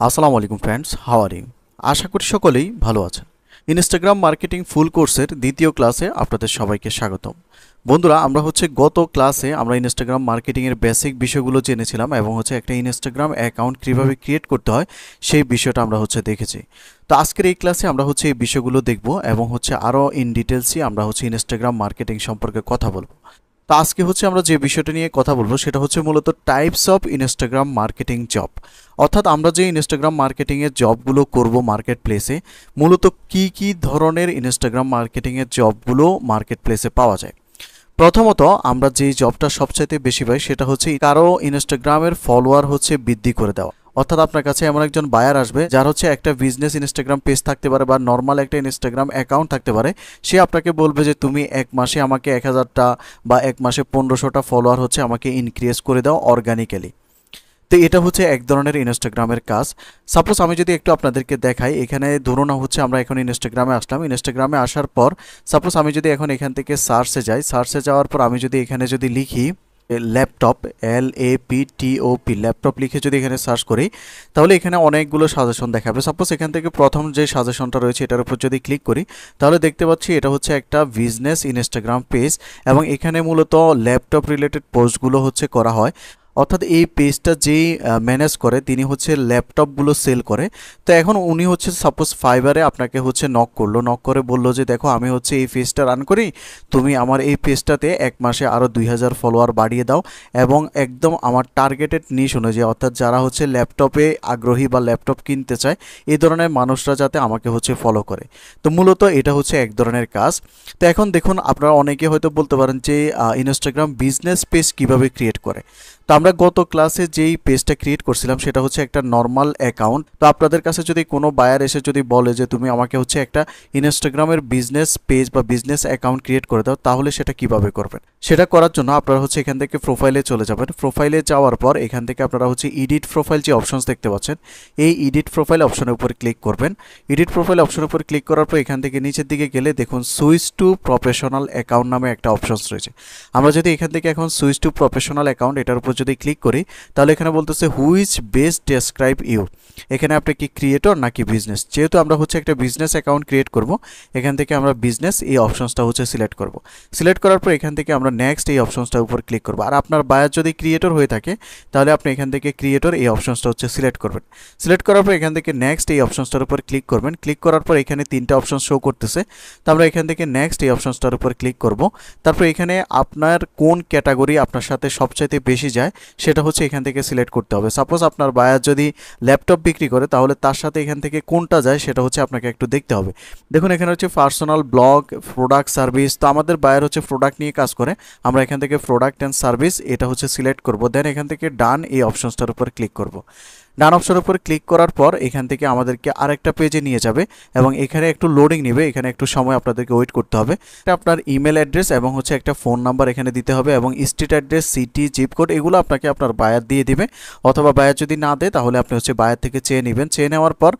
আসসালামু আলাইকুম friends how are you আশা করি সকলেই ভালো আছেন। ইনস্টাগ্রাম মার্কেটিং ফুল কোর্সের দ্বিতীয় ক্লাসে আপনাদের সবাইকে স্বাগতম। বন্ধুরা, আমরা হচ্ছে গত ক্লাসে আমরা ইনস্টাগ্রাম মার্কেটিংয়ের বেসিক বিষয়গুলো জেনেছিলাম এবং হচ্ছে একটা ইনস্টাগ্রাম অ্যাকাউন্ট কীভাবে ক্রিয়েট করতে হয় সেই বিষয়টা আমরা হচ্ছে দেখেছি। তো আজকের এই ক্লাসে আমরা হচ্ছে এই বিষয়গুলো দেখব এবং হচ্ছে আরও ইন ডিটেলসই আমরা হচ্ছে ইনস্টাগ্রাম মার্কেটিং সম্পর্কে কথা বলব। তো আজকে হচ্ছে আমরা যে বিষয়টা নিয়ে কথা বলব সেটা হচ্ছে মূলত types of Instagram marketing job অর্থাৎ আমরা যে ইনস্টাগ্রাম মার্কেটিংয়ের জবগুলো করব মার্কেট প্লেসে মূলত কি কি ধরনের ইনস্টাগ্রাম মার্কেটিংয়ের জবগুলো মার্কেট প্লেসে পাওয়া যায়? প্রথমত আমরা যে জবটা সবচাইতে বেশি পাই সেটা হচ্ছে কারও ইনস্টাগ্রামের ফলোয়ার হচ্ছে বৃদ্ধি করে দেওয়া। অর্থাৎ আপনার কাছে এমন একজন বায়ার আসবে, যার হচ্ছে একটা বিজনেস ইনস্টাগ্রাম পেজ থাকতে পারে বা নর্মাল একটা ইনস্টাগ্রাম অ্যাকাউন্ট থাকতে পারে, সে আপনাকে বলবে যে তুমি এক মাসে আমাকে এক হাজারটা বা এক মাসে পনেরোশোটা ফলোয়ার হচ্ছে আমাকে ইনক্রিজ করে দাও অর্গানিক্যালি তো এটা হচ্ছে এক ধরনের ইনস্টাগ্রামের কাজ। সাপোজ আমি যদি একটু আপনাদেরকে দেখাই, এখানে ধরুন হচ্ছে আমরা এখন ইনস্টাগ্রামে আসলাম। ইনস্টাগ্রামে আসার পর সাপোজ আমি যদি এখন এখান থেকে সার্চে যাই সার্চে যাওয়ার পর আমি যদি এখানে যদি লিখি laptop L A P T O P laptop লিখে যদি এখানে সার্চ করি, তাহলে এখানে অনেকগুলো সাজেশন দেখাবে। সাপোজ এখান থেকে প্রথম যে সাজেশনটা রয়েছে, এটার উপর যদি ক্লিক করি, তাহলে দেখতে পাচ্ছি এটা হচ্ছে একটা বিজনেস ইনস্টাগ্রাম পেজ এবং এখানে মূলত ল্যাপটপ রিলেটেড পোস্টগুলো হচ্ছে করা হয়। অর্থাৎ এই পেজটা যেই ম্যানেজ করে, তিনি হচ্ছে ল্যাপটপগুলো সেল করে। তো এখন উনি হচ্ছে সাপোজ ফাইবারে আপনাকে হচ্ছে নক করল। নক করে বলল যে, দেখো, আমি হচ্ছে এই পেজটা রান করি। তুমি আমার এই পেজটাতে এক মাসে আরও দুই হাজার ফলোয়ার বাড়িয়ে দাও। এবং একদম আমার টার্গেটেড নিশ অনুযায়ী, অর্থাৎ যারা হচ্ছে ল্যাপটপে আগ্রহী বা ল্যাপটপ কিনতে চায় এই ধরনের মানুষরা যাতে আমাকে হচ্ছে ফলো করে। তো মূলত এটা হচ্ছে এক ধরনের কাজ। তো এখন দেখুন, আপনারা অনেকে হয়তো বলতে পারেন যে ইনস্টাগ্রাম বিজনেস পেজ কীভাবে ক্রিয়েট করে? তো আমরা গত ক্লাসে যেই পেজটা ক্রিয়েট করছিলাম, সেটা হচ্ছে একটা নর্মাল অ্যাকাউন্ট তো আপনাদের কাছে যদি কোনো বায়ার এসে যদি বলে যে, তুমি আমাকে হচ্ছে একটা ইনস্টাগ্রামের বিজনেস পেজ বা বিজনেস অ্যাকাউন্ট ক্রিয়েট করে দাও, তাহলে সেটা কীভাবে করবেন? সেটা করার জন্য আপনারা হচ্ছে এখান থেকে প্রোফাইলে চলে যাবেন। প্রোফাইলে যাওয়ার পর এখান থেকে আপনারা হচ্ছে ইডিট প্রোফাইল যে অপশনস দেখতে পাচ্ছেন, এই ইডিট প্রোফাইল অপশনের উপর ক্লিক করবেন। ইডিট প্রোফাইল অপশনের উপর ক্লিক করার পর এখান থেকে নিচের দিকে গেলে দেখুন সুইচ টু প্রফেশনাল অ্যাকাউন্ট নামে একটা অপশনস রয়েছে। আমরা যদি এখান থেকে এখন সুইচ টু প্রফেশনাল অ্যাকাউন্ট এটার উপর যদি ক্লিক করি, তাহলে এখানে বলতেছে হুইচ বেস্ট ডেসক্রাইব ইউ এখানে আপনি কি ক্রিয়েটর নাকি বিজনেস যেহেতু আমরা হচ্ছে একটা বিজনেস অ্যাকাউন্ট ক্রিয়েট করব, এখান থেকে আমরা বিজনেস এই অপশনসটা হচ্ছে সিলেক্ট করব। সিলেক্ট করার পর এখান থেকে আমরা নেক্সট এই অপশনসটার উপর ক্লিক করব। আর আপনার বায়ার যদি ক্রিয়েটর হয়ে থাকে, তাহলে আপনি এখান থেকে ক্রিয়েটর এই অপশনসটা হচ্ছে সিলেক্ট করবেন। সিলেক্ট করার পর এখান থেকে নেক্সট এই অপশনসটার উপর ক্লিক করবেন। ক্লিক করার পর এখানে তিনটা অপশন শো করতেছে। তো আমরা এখান থেকে নেক্সট এই অপশনসটার উপর ক্লিক করব। তারপর এখানে আপনার কোন ক্যাটাগরি আপনার সাথে সবচাইতে বেশি যায় সেটা হচ্ছে এখান থেকে সিলেক্ট করতে হবে। সাপোজ আপনার বায়ার যদি ল্যাপটপ বিক্রি করে, তাহলে তার সাথে এখান থেকে কোনটা যায়, সেটা হচ্ছে আপনাকে একটু দেখতে হবে। দেখুন, এখানে হচ্ছে পার্সোনাল ব্লগ প্রোডাক্ট সার্ভিস তো আমাদের বায়ার হচ্ছে প্রোডাক্ট নিয়ে কাজ করে। আমরা এখান থেকে প্রোডাক্ট অ্যান্ড সার্ভিস এটা হচ্ছে সিলেক্ট করব। দেন এখান থেকে ডান এই অপশনসটার উপর ক্লিক করব। ডান অপশনের উপর ক্লিক করার পর এখান থেকে আমাদেরকে আরেকটা পেজে নিয়ে যাবে এবং এখানে একটু লোডিং নেবে, এখানে একটু সময় আপনাদেরকে ওয়েট করতে হবে। আপনার ইমেল অ্যাড্রেস এবং হচ্ছে একটা ফোন নাম্বার এখানে দিতে হবে এবং street address city zip code এগুলো আপনাকে আপনার বায়ার দিয়ে দিবে। অথবা বায়ার যদি না দেয়, তাহলে আপনি হচ্ছে বায়ার থেকে চেয়ে নেবেন। চেয়ে নেওয়ার পর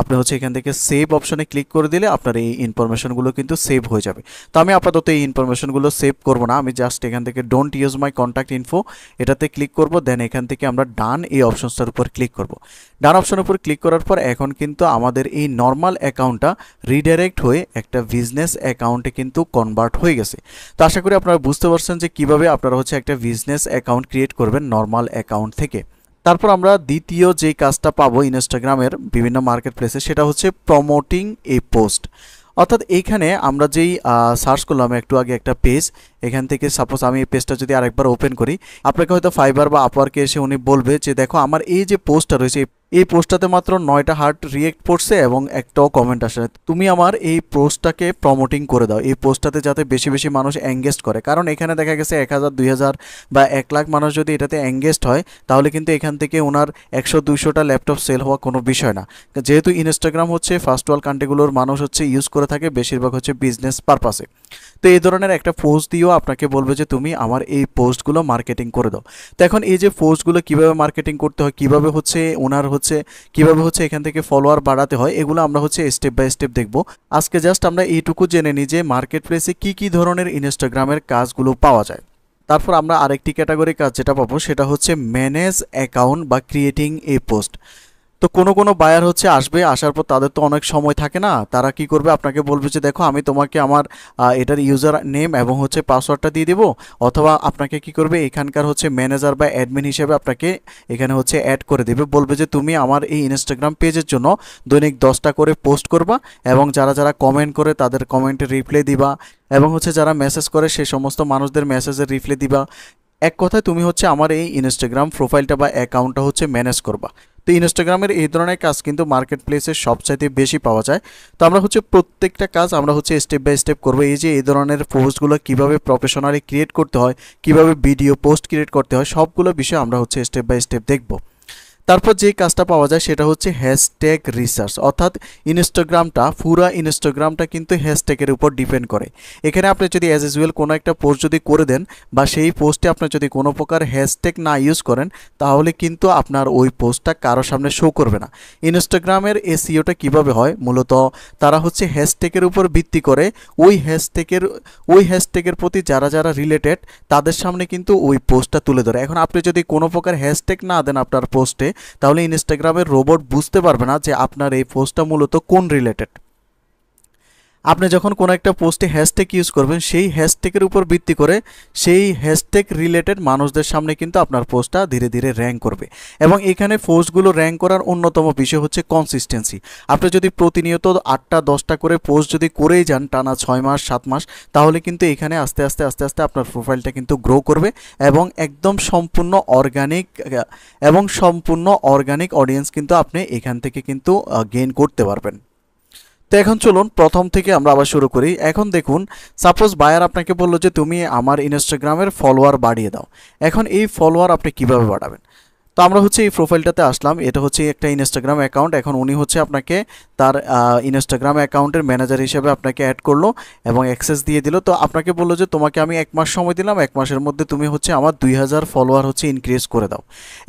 আপনি হচ্ছে এখান থেকে সেভ অপশনে ক্লিক করে দিলে আপনার এই ইনফরমেশনগুলো কিন্তু সেভ হয়ে যাবে। তো আমি আপাতত এই ইনফরমেশনগুলো সেভ করব না। আমি জাস্ট এখান থেকে don't use my contact info এটাতে ক্লিক করব। দেন এখান থেকে আমরা ডান এই অপশনসটার উপর ক্লিক করব। ডান অপশনের উপর ক্লিক করার পর এখন কিন্তু আমাদের এই নর্মাল অ্যাকাউন্টটা রিডাইরেক্ট হয়ে একটা বিজনেস অ্যাকাউন্টে কিন্তু কনভার্ট হয়ে গেছে। তো আশা করি আপনারা বুঝতে পারছেন যে কীভাবে আপনারা হচ্ছে একটা বিজনেস অ্যাকাউন্ট ক্রিয়েট করবেন নর্মাল অ্যাকাউন্ট থেকে। তারপর আমরা দ্বিতীয় যে কাজটা পাবো ইনস্টাগ্রামের বিভিন্ন মার্কেট প্লেসে সেটা হচ্ছে প্রমোটিং এ পোস্ট অর্থাৎ এইখানে আমরা যেই সার্চ করলাম একটু আগে একটা পেজ এখান থেকে সাপোজ আমি এই পেজটা যদি আরেকবার ওপেন করি, আপনাকে হয়তো ফাইবার বা আপওয়ার্কে এসে উনি বলবে যে, দেখো, আমার এই যে পোস্টটা রয়েছে, এই পোস্টটাতে মাত্র নয়টা হার্ট রিয়েক্ট পড়ছে এবং একটাও কমেন্ট আসে তুমি আমার এই পোস্টটাকে প্রমোটিং করে দাও। এই পোস্টটাতে যাতে বেশি বেশি মানুষ এঙ্গেজ করে। কারণ এখানে দেখা গেছে এক হাজার হাজার বা এক লাখ মানুষ যদি এটাতে এঙ্গেজড হয়, তাহলে কিন্তু এখান থেকে ওনার একশো, দুইশোটা ল্যাপটপ সেল হওয়া কোনো বিষয় না। যেহেতু ইনস্টাগ্রাম হচ্ছে ফার্স্ট ওয়ার্ল্ড কান্ট্রিগুলোর মানুষ হচ্ছে ইউজ করে থাকে, বেশিরভাগ হচ্ছে বিজনেস পারপাসে তো এই ধরনের একটা পোস্ট দিয়েও আপনাকে বলবে যে, তুমি আমার এই পোস্টগুলো মার্কেটিং করে দাও। তো এখন এই যে পোস্টগুলো কীভাবে মার্কেটিং করতে হয়, কীভাবে হচ্ছে ওনার হচ্ছে, কীভাবে হচ্ছে এখান থেকে ফলোয়ার বাড়াতে হয়, এগুলো আমরা হচ্ছে স্টেপ বাই স্টেপ দেখব। আজকে জাস্ট আমরা এইটুকু জেনে নিই যে মার্কেট প্লেসে কী কী ধরনের ইনস্টাগ্রামের কাজগুলো পাওয়া যায়। তারপর আমরা আরেকটি ক্যাটাগরি কাজ যেটা পাবো, সেটা হচ্ছে ম্যানেজ অ্যাকাউন্ট বা ক্রিয়েটিং এ পোস্ট তো কোনো কোনো বায়ার হচ্ছে আসবে, আসার পর তাদের তো অনেক সময় থাকে না। তারা কি করবে? আপনাকে বলবে যে, দেখো, আমি তোমাকে আমার এটার ইউজার নেম এবং হচ্ছে পাসওয়ার্ডটা দিয়ে দেবো। অথবা আপনাকে কি করবে? এখানকার হচ্ছে ম্যানেজার বা অ্যাডমিন হিসেবে আপনাকে এখানে হচ্ছে অ্যাড করে দেবে। বলবে যে, তুমি আমার এই ইনস্টাগ্রাম পেজের জন্য দৈনিক দশটা করে পোস্ট করবা এবং যারা যারা কমেন্ট করে তাদের কমেন্টে রিপ্লাই দিবা এবং হচ্ছে যারা মেসেজ করে সেই সমস্ত মানুষদের মেসেজের রিপ্লাই দিবা। এক কথায় তুমি হচ্ছে আমার এই ইনস্টাগ্রাম প্রোফাইলটা বা অ্যাকাউন্টটা হচ্ছে ম্যানেজ করবা। তো ইনস্টাগ্রামের এই ধরনের কাজ কিন্তু মার্কেট প্লেসে সবচাইতে বেশি পাওয়া যায়। তো আমরা হচ্ছে প্রত্যেকটা কাজ আমরা হচ্ছে স্টেপ বাই স্টেপ করব। এই যে এই ধরনের পোস্টগুলো কীভাবে প্রফেশনালি ক্রিয়েট করতে হয়, কীভাবে ভিডিও পোস্ট ক্রিয়েট করতে হয়, সবগুলো বিষয় আমরা হচ্ছে স্টেপ বাই স্টেপ দেখব। তারপর যে কাজটা পাওয়া যায় সেটা হচ্ছে হ্যাশট্যাগ রিসার্চ অর্থাৎ ইনস্টাগ্রামটা, পুরা ইনস্টাগ্রামটা কিন্তু হ্যাশট্যাগের উপর ডিপেন্ড করে। এখানে আপনি যদি অ্যাজ ইউজুয়াল কোনো একটা পোস্ট যদি করে দেন বা সেই পোস্টে আপনি যদি কোনো প্রকার হ্যাশট্যাগ না ইউজ করেন, তাহলে কিন্তু আপনার ওই পোস্টটা কারও সামনে শো করবে না। ইনস্টাগ্রামের এসিওটা কীভাবে হয়? মূলত তারা হচ্ছে হ্যাশট্যাগের উপর ভিত্তি করে ওই হ্যাশট্যাগের ওই হ্যাশট্যাগের প্রতি যারা যারা রিলেটেড তাদের সামনে কিন্তু ওই পোস্টটা তুলে ধরে। এখন আপনি যদি কোনো প্রকার হ্যাশট্যাগ না দেন আপনার পোস্টে তাহলে ইনস্টাগ্রামের রোবট বুঝতে পারবে না যে আপনার এই পোস্টটা মূলত কোন রিলেটেড আপনি যখন কোনো একটা পোস্টে হ্যাশট্যাগ ইউজ করবেন, সেই হ্যাশট্যাগের উপর ভিত্তি করে সেই হ্যাশট্যাগ রিলেটেড মানুষদের সামনে কিন্তু আপনার পোস্টটা ধীরে ধীরে র্যাঙ্ক করবে। এবং এখানে পোস্টগুলো র্যাঙ্ক করার অন্যতম বিষয় হচ্ছে কনসিস্টেন্সি আপনি যদি প্রতিনিয়ত আটটা, দশটা করে পোস্ট যদি করেই যান, টানা ছয় মাস, সাত মাস, তাহলে কিন্তু এখানে আস্তে আস্তে আস্তে আস্তে আপনার প্রোফাইলটা কিন্তু গ্রো করবে এবং একদম সম্পূর্ণ অর্গানিক এবং সম্পূর্ণ অর্গানিক অডিয়েন্স কিন্তু আপনি এখান থেকে কিন্তু গেইন করতে পারবেন। তো এখন চলুন, প্রথম থেকে আমরা আবার শুরু করি। এখন দেখুন সাপোজ বায়ার আপনাকে বলল যে, তুমি আমার ইনস্টাগ্রামের ফলোয়ার বাড়িয়ে দাও। এখন এই ফলোয়ার আপনি কীভাবে বাড়াবেন? তো আমরা হচ্ছে এই প্রোফাইলটাতে আসলাম। এটা হচ্ছে একটা ইনস্টাগ্রাম অ্যাকাউন্ট এখন উনি হচ্ছে আপনাকে তার ইনস্টাগ্রাম অ্যাকাউন্টের ম্যানেজার হিসেবে আপনাকে অ্যাড করল এবং অ্যাক্সেস দিয়ে দিল। তো আপনাকে বলল যে, তোমাকে আমি এক মাস সময় দিলাম, এক মাসের মধ্যে তুমি হচ্ছে আমার দুই হাজার ফলোয়ার হচ্ছে ইনক্রিজ করে দাও।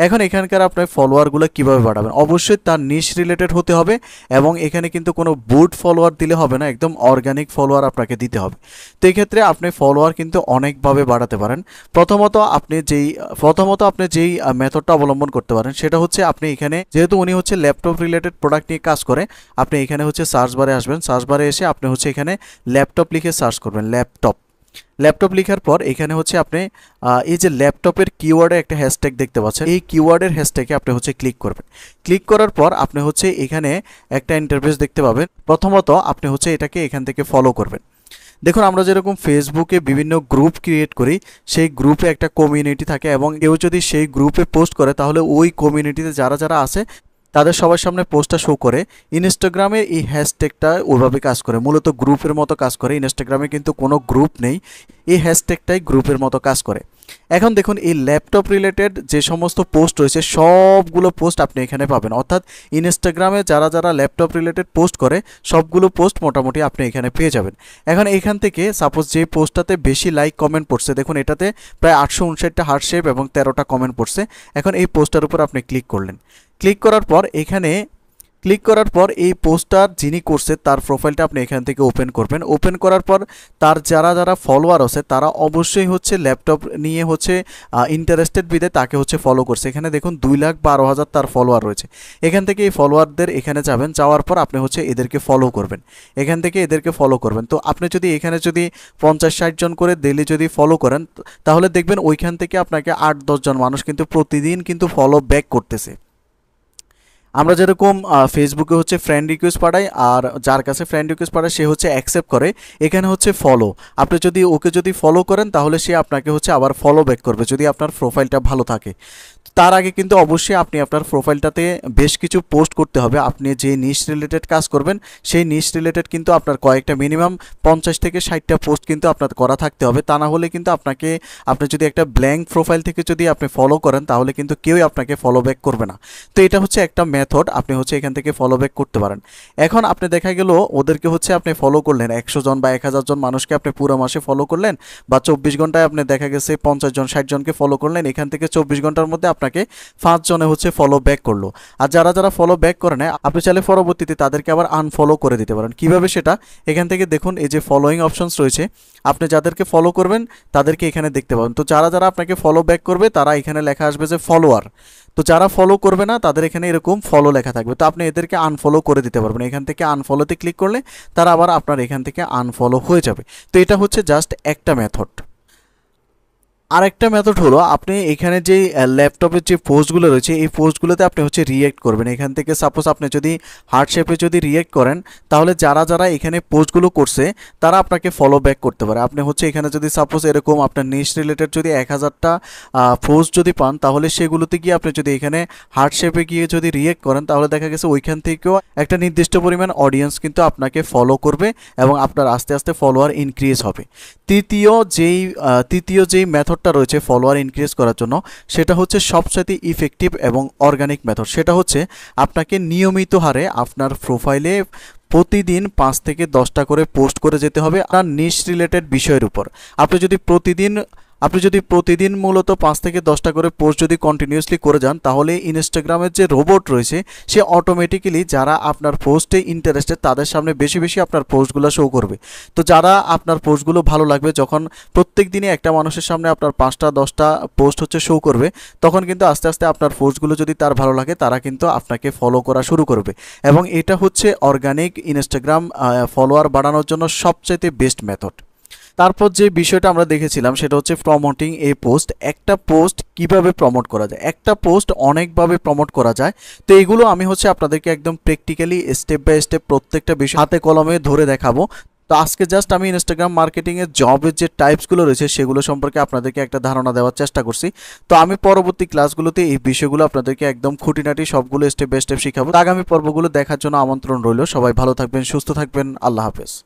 এখন এখানকার আপনার ফলোয়ারগুলো কীভাবে বাড়াবেন? অবশ্যই তার নিশ রিলেটেড হতে হবে এবং এখানে কিন্তু কোনো বুট ফলোয়ার দিলে হবে না, একদম অর্গানিক ফলোয়ার আপনাকে দিতে হবে। তো এই ক্ষেত্রে আপনি ফলোয়ার কিন্তু অনেকভাবে বাড়াতে পারেন। প্রথমত আপনি যেই, প্রথমত আপনি যেই মেথডটা অবলম্বন করতে পারেন, সেটা হচ্ছে আপনি এখানে, যেহেতু উনি হচ্ছে ল্যাপটপ রিলেটেড প্রোডাক্ট নিয়ে কাজ করে আপনি এখানে হচ্ছে সার্চ বারে আসবেন। সার্চ বারে এসে আপনি হচ্ছে এখানে ল্যাপটপ লিখে সার্চ করবেন ল্যাপটপ ল্যাপটপ লেখার পর এখানে হচ্ছে আপনি এই যে ল্যাপটপের কিওয়ার্ডে একটা হ্যাশট্যাগ দেখতে পাচ্ছেন। এই কিওয়ার্ডের হ্যাশট্যাগে আপনি হচ্ছে ক্লিক করবেন। ক্লিক করার পর আপনি হচ্ছে এখানে একটা ইন্টারফেস দেখতে পাবেন। প্রথমত আপনি হচ্ছে এটাকে এখান থেকে ফলো করবেন। দেখুন, আমরা যেরকম ফেসবুকে বিভিন্ন গ্রুপ ক্রিয়েট করি, সেই গ্রুপে একটা কমিউনিটি থাকে এবং কেউ যদি সেই গ্রুপে পোস্ট করে, তাহলে ওই কমিউনিটিতে যারা যারা আছে তাদের সবার সামনে পোস্টটা শো করে ইনস্টাগ্রামে এই হ্যাশট্যাগটা ওইভাবে কাজ করে। মূলত গ্রুপের মতো কাজ করে ইনস্টাগ্রামে কিন্তু কোনো গ্রুপ নেই, এই হ্যাশট্যাগটাই গ্রুপের মতো কাজ করে। এখন দেখুন, এই ল্যাপটপ রিলেটেড যে সমস্ত পোস্ট রয়েছে, সবগুলো পোস্ট আপনি এখানে পাবেন। অর্থাৎ ইনস্টাগ্রামে যারা যারা ল্যাপটপ রিলেটেড পোস্ট করে, সবগুলো পোস্ট মোটামুটি আপনি এখানে পেয়ে যাবেন। এখন এখান থেকে সাপোজ যে পোস্টটাতে বেশি লাইক কমেন্ট পড়ছে, দেখুন এটাতে প্রায় আটশো উনষাটটা হার্টশেপ এবং তেরোটা কমেন্ট পড়ছে। এখন এই পোস্টটার উপর আপনি ক্লিক করলেন। ক্লিক করার পর এখানে ক্লিক করার পর এই পোস্টার যিনি করছে, তার প্রোফাইলটা আপনি এখান থেকে ওপেন করবেন। ওপেন করার পর তার যারা যারা ফলোয়ার আছে, তারা অবশ্যই হচ্ছে ল্যাপটপ নিয়ে হচ্ছে ইন্টারেস্টেড বিদে তাকে হচ্ছে ফলো করছে। এখানে দেখুন দুই লাখ বারো হাজার তার ফলোয়ার রয়েছে। এখান থেকে এই ফলোয়ারদের এখানে যাবেন, যাওয়ার পর আপনি হচ্ছে এদেরকে ফলো করবেন। এখান থেকে এদেরকে ফলো করবেন। তো আপনি যদি এখানে যদি পঞ্চাশ ষাট জন করে ডেলি যদি ফলো করেন, তাহলে দেখবেন ওইখান থেকে আপনাকে আট দশজন মানুষ কিন্তু প্রতিদিন কিন্তু ফলো ব্যাক করতেছে। আমরা যেরকম ফেসবুকে হচ্ছে ফ্রেন্ড রিকোয়েস্ট পাঠাই আর যার কাছে ফ্রেন্ড রিকোয়েস্ট পাঠায় সে হচ্ছে অ্যাকসেপ্ট করে। এখানে হচ্ছে ফলো আপনি যদি ওকে যদি ফলো করেন তাহলে সে আপনাকে হচ্ছে আবার ফলো ব্যাক করবে যদি আপনার প্রোফাইলটা ভালো থাকে। তার আগে কিন্তু অবশ্যই আপনি আপনার প্রোফাইলটাতে বেশ কিছু পোস্ট করতে হবে। আপনি যে নিশ রিলেটেড কাজ করবেন, সেই নিশ রিলেটেড কিন্তু আপনার কয়েকটা মিনিমাম পঞ্চাশ থেকে ষাটটা পোস্ট কিন্তু আপনার করা থাকতে হবে। তা না হলে কিন্তু আপনাকে, আপনি যদি একটা ব্ল্যাঙ্ক প্রোফাইল থেকে যদি আপনি ফলো করেন, তাহলে কিন্তু কেউই আপনাকে ফলো ব্যাক করবে না। তো এটা হচ্ছে একটা মেথড আপনি হচ্ছে এখান থেকে ফলো ব্যাক করতে পারেন। এখন আপনি দেখা গেল, ওদেরকে হচ্ছে আপনি ফলো করলেন। একশো জন বা এক হাজার জন মানুষকে আপনি পুরো মাসে ফলো করলেন, বা চব্বিশ ঘন্টায় আপনি দেখা গেছে পঞ্চাশ জন, ষাট জনকে ফলো করলেন। এখান থেকে চব্বিশ ঘণ্টার মধ্যে আপনাকে পাঁচজনে হচ্ছে ফলো ব্যাক করল। আর যারা যারা ফলো ব্যাক করে নেয় আপনি চাইলে পরবর্তীতে তাদেরকে আবার আনফলো করে দিতে পারেন। কীভাবে সেটা? এখান থেকে দেখুন, এই যে ফলোয়িং অপশনস রয়েছে, আপনি যাদেরকে ফলো করবেন, তাদেরকে এখানে দেখতে পাবেন। তো যারা যারা আপনাকে ফলো ব্যাক করবে, তারা এখানে লেখা আসবে যে ফলোয়ার তো যারা ফলো করবে না, তাদের এখানে এরকম ফলো লেখা থাকবে। তো আপনি এদেরকে আনফলো করে দিতে পারবেন। এখান থেকে আনফলোতে ক্লিক করলে, তারা আবার আপনার এখান থেকে আনফলো হয়ে যাবে। তো এটা হচ্ছে জাস্ট একটা মেথড আরেকটা মেথড হলো আপনি এখানে যে ল্যাপটপের যে পোস্টগুলো রয়েছে, এই পোস্টগুলোতে আপনি হচ্ছে রিয়েক্ট করবেন। এখান থেকে সাপোজ আপনি যদি হার্ট শেপে যদি রিয়েক্ট করেন, তাহলে যারা যারা এখানে পোস্টগুলো করছে, তারা আপনাকে ফলো ব্যাক করতে পারে। আপনি হচ্ছে এখানে যদি সাপোজ এরকম আপনার নিশ রিলেটেড যদি এক হাজারটা পোস্ট যদি পান, তাহলে সেগুলোতে গিয়ে আপনি যদি এখানে শেপে গিয়ে যদি রিয়েক্ট করেন, তাহলে দেখা গেছে ওইখান থেকেও একটা নির্দিষ্ট পরিমাণ অডিয়েন্স কিন্তু আপনাকে ফলো করবে এবং আপনার আস্তে আস্তে ফলোয়ার ইনক্রিজ হবে। তৃতীয় যেই তৃতীয় যেই মেথডটা রয়েছে ফলোয়ার ইনক্রিজ করার জন্য, সেটা হচ্ছে সবচাইতে ইফেক্টিভ এবং অর্গানিক মেথড সেটা হচ্ছে আপনাকে নিয়মিত হারে আপনার প্রোফাইলে প্রতিদিন পাঁচ থেকে দশটা করে পোস্ট করে যেতে হবে আপনার নিশ রিলেটেড বিষয়ের উপর। আপনি যদি প্রতিদিন আপনি যদি প্রতিদিন মূলত পাঁচ থেকে দশটা করে পোস্ট যদি কন্টিনিউয়াসলি করে যান, তাহলে ইনস্টাগ্রামের যে রোবট রয়েছে, সে অটোমেটিক্যালি যারা আপনার পোস্টে ইন্টারেস্টেড তাদের সামনে বেশি বেশি আপনার পোস্টগুলো শো করবে। তো যারা আপনার পোস্টগুলো ভালো লাগবে, যখন প্রত্যেক দিনে একটা মানুষের সামনে আপনার পাঁচটা, দশটা পোস্ট হচ্ছে শো করবে, তখন কিন্তু আস্তে আস্তে আপনার পোস্টগুলো যদি তার ভালো লাগে, তারা কিন্তু আপনাকে ফলো করা শুরু করবে। এবং এটা হচ্ছে অর্গানিক ইনস্টাগ্রাম ফলোয়ার বাড়ানোর জন্য সবচাইতে বেস্ট মেথড তারপর যে বিষয়টা আমরা দেখেছিলাম সেটা হচ্ছে প্রমোটিং এ পোস্ট একটা পোস্ট কীভাবে প্রমোট করা যায়? একটা পোস্ট অনেকভাবে প্রমোট করা যায়। তো এগুলো আমি হচ্ছে আপনাদেরকে একদম প্র্যাকটিক্যালি স্টেপ বাই স্টেপ প্রত্যেকটা বিষয় হাতে কলমে ধরে দেখাবো। তো আজকে জাস্ট আমি ইনস্টাগ্রাম মার্কেটিংয়ের জবের যে টাইপসগুলো রয়েছে সেগুলো সম্পর্কে আপনাদেরকে একটা ধারণা দেওয়ার চেষ্টা করছি। তো আমি পরবর্তী ক্লাসগুলোতে এই বিষয়গুলো আপনাদেরকে একদম খুঁটিনাটি সবগুলো স্টেপ বাই স্টেপ শিখাবো। আগামী পর্বগুলো দেখার জন্য আমন্ত্রণ রইল। সবাই ভালো থাকবেন, সুস্থ থাকবেন। আল্লাহ হাফেজ।